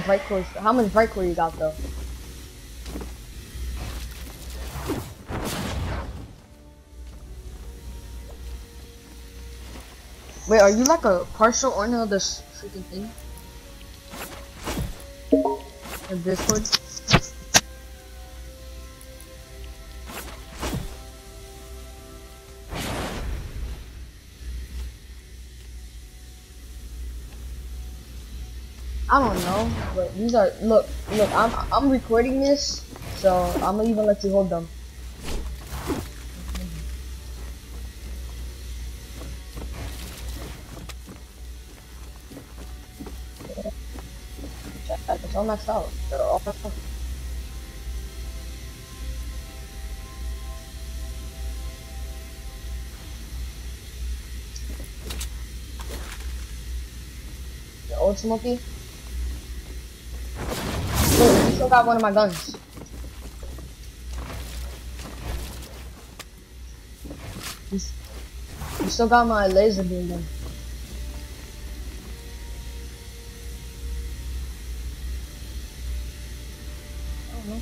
bright core? How much bright core you got though? Wait, are you like a partial owner of this freaking thing? Of Discord? I don't know, but these are look, look. I'm I'm recording this, so I'm gonna even let you hold them. It's all maxed out. They're all maxed out. The old Smokey. Still got one of my guns. You, s- still got my laser beam gun. I.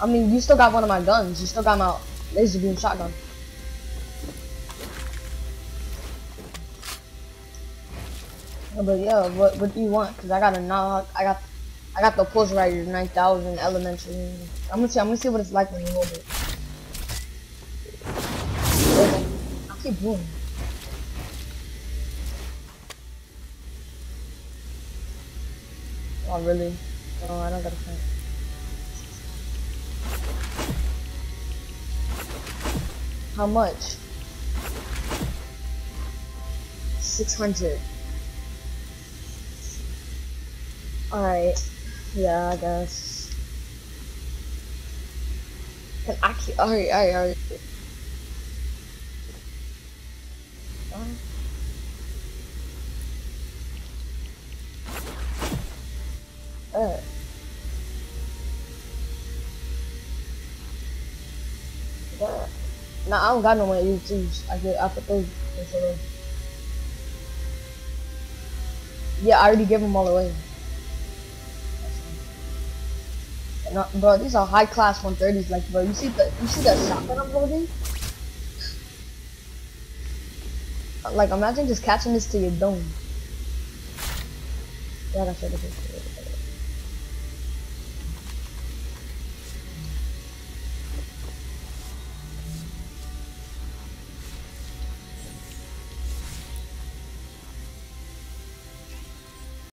I mean, you still got one of my guns. You still got my laser beam shotgun. But yeah, what what do you want? Cause I got a knock. I got I got the pulse rider 9000 elementary. I'm gonna see. I'm gonna see what it's like when you hold it. I keep boom. Oh really? No, I don't got a fight. How much? Six hundred. Alright. Yeah, I guess. Can I keep alright, alright, alright. Alright. Yeah. Nah, I don't got no more U2s. I get I put those those. Yeah, I already gave them all away. Bro, these are high class 130s. Like, bro, you see the you see the shotgun I'm holding? Like, imagine just catching this to your dome. Yeah, that's what it is.